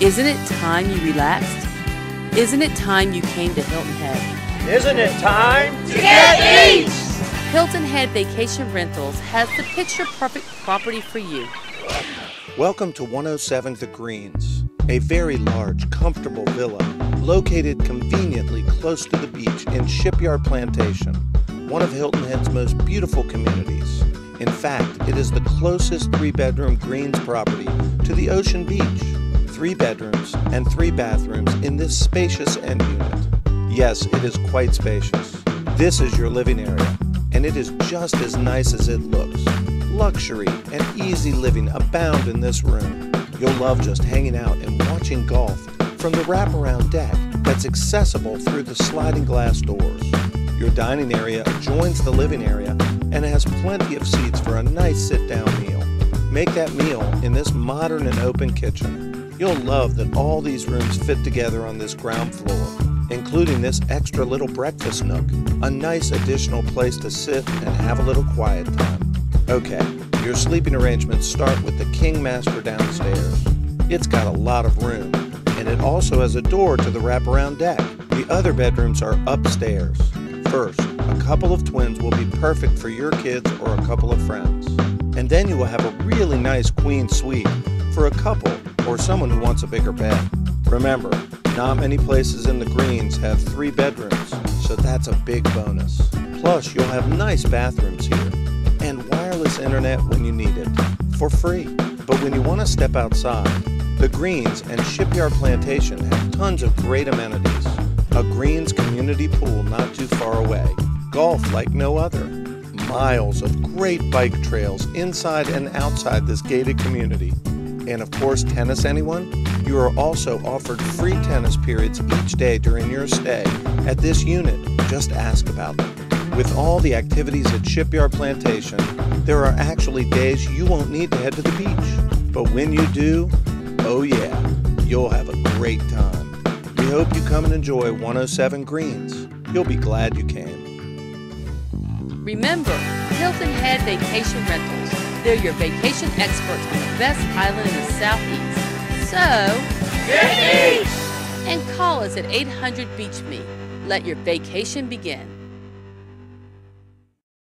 Isn't it time you relaxed? Isn't it time you came to Hilton Head? Isn't it time to get beach? Hilton Head Vacation Rentals has the picture perfect property for you. Welcome to 107 The Greens, a very large, comfortable villa located conveniently close to the beach in Shipyard Plantation, one of Hilton Head's most beautiful communities. In fact, it is the closest three bedroom Greens property to the ocean beach. Three bedrooms and three bathrooms in this spacious end unit. Yes, it is quite spacious. This is your living area, and it is just as nice as it looks. Luxury and easy living abound in this room. You'll love just hanging out and watching golf from the wraparound deck that's accessible through the sliding glass doors. Your dining area adjoins the living area and has plenty of seats for a nice sit down meal. Make that meal in this modern and open kitchen. You'll love that all these rooms fit together on this ground floor, including this extra little breakfast nook, a nice additional place to sit and have a little quiet time. Okay, your sleeping arrangements start with the King Master downstairs. It's got a lot of room, and it also has a door to the wraparound deck. The other bedrooms are upstairs. First, a couple of twins will be perfect for your kids or a couple of friends. And then you will have a really nice queen suite for a couple or someone who wants a bigger bed. Remember, not many places in the Greens have three bedrooms, so that's a big bonus. Plus, you'll have nice bathrooms here and wireless internet when you need it for free. But when you want to step outside, the Greens and Shipyard Plantation have tons of great amenities a Greens community pool not too far away, golf like no other, miles of great bike trails inside and outside this gated community, and of course, tennis anyone? You are also offered free tennis periods each day during your stay at this unit. Just ask about them. With all the activities at Shipyard Plantation, there are actually days you won't need to head to the beach. But when you do, oh yeah, you'll have a great time. We hope you come and enjoy 107 Greens. You'll be glad you came. Remember, Hilton Head Vacation Rentals. They're your vacation experts on the best island in the southeast. So, get beach! And call us at 800 Beach Me. Let your vacation begin.